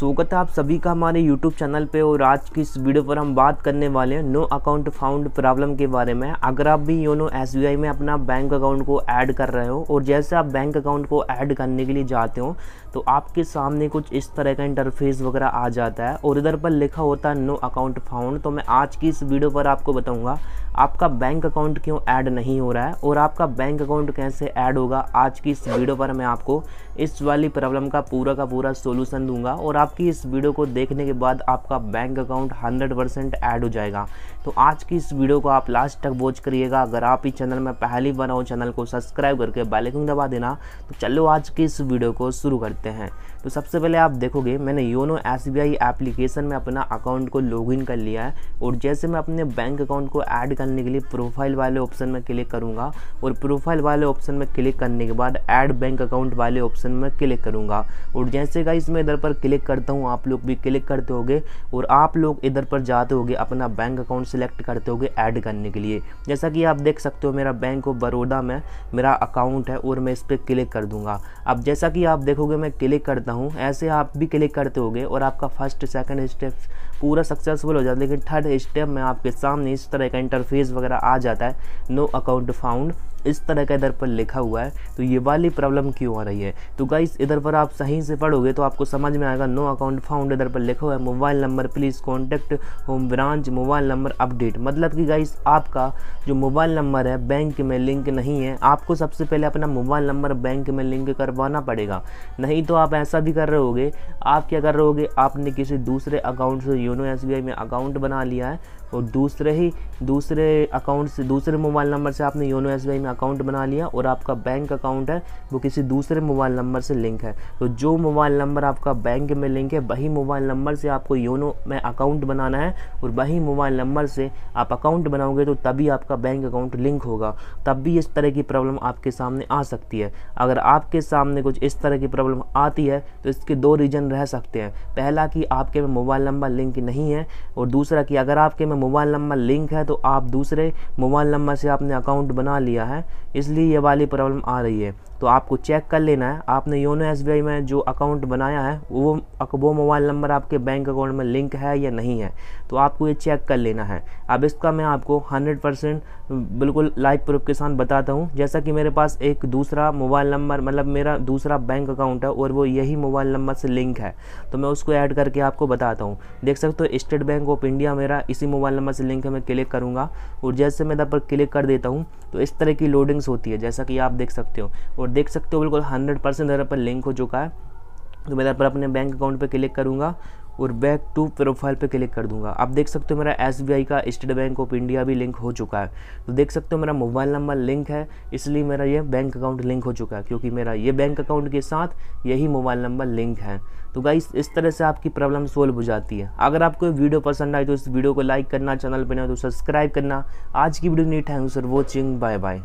स्वागत है आप सभी का हमारे YouTube चैनल पे और आज की इस वीडियो पर हम बात करने वाले हैं नो अकाउंट फाउंड प्रॉब्लम के बारे में। अगर आप भी योनो एस में अपना बैंक अकाउंट को ऐड कर रहे हो और जैसे आप बैंक अकाउंट को ऐड करने के लिए जाते हो तो आपके सामने कुछ इस तरह का इंटरफेस वगैरह आ जाता है और इधर पर लिखा होता है नो अकाउंट फाउंड। तो मैं आज की इस वीडियो पर आपको बताऊँगा, आपका बैंक अकाउंट क्यों ऐड नहीं हो रहा है और आपका बैंक अकाउंट कैसे ऐड होगा। आज की इस वीडियो पर मैं आपको इस वाली प्रॉब्लम का पूरा का पूरा सोल्यूशन दूँगा और आपकी इस वीडियो को देखने के बाद आपका बैंक अकाउंट 100 परसेंट ऐड हो जाएगा। तो आज की इस वीडियो को आप लास्ट तक वॉच करिएगा। अगर आप इस चैनल में पहली बार हो, चैनल को सब्सक्राइब करके बेलाइकन दबा देना। तो चलो आज की इस वीडियो को शुरू करते हैं। तो सबसे पहले आप देखोगे, मैंने योनो एसबीआई एप्लीकेशन में अपना अकाउंट को लॉगिन कर लिया है। और जैसे मैं अपने बैंक अकाउंट को ऐड करने के लिए प्रोफ़ाइल वाले ऑप्शन में क्लिक करूँगा और प्रोफ़ाइल वाले ऑप्शन में क्लिक करने के बाद ऐड बैंक अकाउंट वाले ऑप्शन में क्लिक करूँगा। और जैसे का इसमें इधर पर क्लिक करता हूँ, आप लोग भी क्लिक करते होगे और आप लोग इधर पर जाते होगे, अपना बैंक अकाउंट सेलेक्ट करते होगे ऐड करने के लिए। जैसा कि आप देख सकते हो, मेरा बैंक ऑफ़ बड़ौदा में मेरा अकाउंट है और मैं इस पर क्लिक कर दूँगा। अब जैसा कि आप देखोगे, मैं क्लिक करता हूँ, ऐसे आप भी क्लिक करते होगे और आपका फ़र्स्ट, सेकेंड स्टेप पूरा सक्सेसफुल हो जाता है। लेकिन थर्ड स्टेप में आपके सामने इस तरह का इंटरफेस वगैरह आ जाता है, नो अकाउंट फाउंड। इस तरह का इधर पर लिखा हुआ है तो ये वाली प्रॉब्लम क्यों आ रही है? तो गाइस इधर पर आप सही से पढ़ोगे तो आपको समझ में आएगा नो अकाउंट फाउंड इधर पर लिखा हुआ है mobile number please contact home branch mobile number update मतलब कि गाइस आपका जो मोबाइल नंबर है बैंक में लिंक नहीं है, आपको सबसे पहले अपना मोबाइल नंबर बैंक में लिंक करवाना पड़ेगा। नहीं तो आप ऐसा भी कर रहे होगे, आप क्या कर रहे होगे, आपने किसी दूसरे अकाउंट से, योनो एस में अकाउंट बना लिया है, और दूसरे ही, दूसरे अकाउंट से, दूसरे मोबाइल नंबर से आपने योनो एस में अकाउंट बना लिया और आपका बैंक अकाउंट है, वो किसी दूसरे मोबाइल नंबर से लिंक है। तो जो मोबाइल नंबर आपका बैंक में लिंक है, वही मोबाइल नंबर से आपको योनो में अकाउंट बनाना है और वही मोबाइल नंबर से आप अकाउंट बनाओगे तो तभी आपका बैंक अकाउंट लिंक होगा। तब भी इस तरह की प्रॉब्लम आपके सामने आ सकती है। अगर आपके सामने कुछ इस तरह की प्रॉब्लम आती है तो इसके दो रीजन रह सकते हैं। पहला कि आपके में मोबाइल नंबर लिंक नहीं है और दूसरा कि अगर आपके में मोबाइल नंबर लिंक है तो आप दूसरे मोबाइल नंबर से आपने अकाउंट बना लिया है इसलिए ये वाली प्रॉब्लम आ रही है। तो आपको चेक कर लेना है। आपने योनो एस में जो अकाउंट बनाया है, वो वो मोबाइल नंबर आपके बैंक अकाउंट में लिंक है या नहीं है तो आपको ये चेक कर लेना है। अब इसका मैं आपको 100 परसेंट बिल्कुल लाइव प्रूफ के साथ बताता हूँ। जैसा कि मेरे पास एक दूसरा मोबाइल नंबर मतलब मेरा दूसरा बैंक अकाउंट है और वो यही मोबाइल नंबर से लिंक है तो मैं उसको ऐड करके आपको बताता हूँ। देख सकते हो, स्टेट बैंक ऑफ़ इंडिया मेरा इसी मोबाइल नंबर से लिंक है, मैं क्लिक करूँगा और जैसे मैं इधर पर क्लिक कर देता हूँ तो इस तरह की लोडिंग्स होती है, जैसा कि आप देख सकते हो। और देख सकते हो बिल्कुल हंड्रेड परसेंट इधर पर लिंक हो चुका है। तो मैं पर अपने बैंक अकाउंट पर क्लिक करूँगा और बैक टू प्रोफ़ाइल पे क्लिक कर दूँगा। आप देख सकते हो मेरा एसबीआई का स्टेट बैंक ऑफ़ इंडिया भी लिंक हो चुका है। तो देख सकते हो मेरा मोबाइल नंबर लिंक है, इसलिए मेरा ये बैंक अकाउंट लिंक हो चुका है, क्योंकि मेरा ये बैंक अकाउंट के साथ यही मोबाइल नंबर लिंक है। तो गाइस इस तरह से आपकी प्रॉब्लम सोल्व हो जाती है। अगर आपको वीडियो पसंद आए तो इस वीडियो को लाइक करना चैनल पर नहीं तो सब्सक्राइब करना। आज की video thank you sir watching bye bye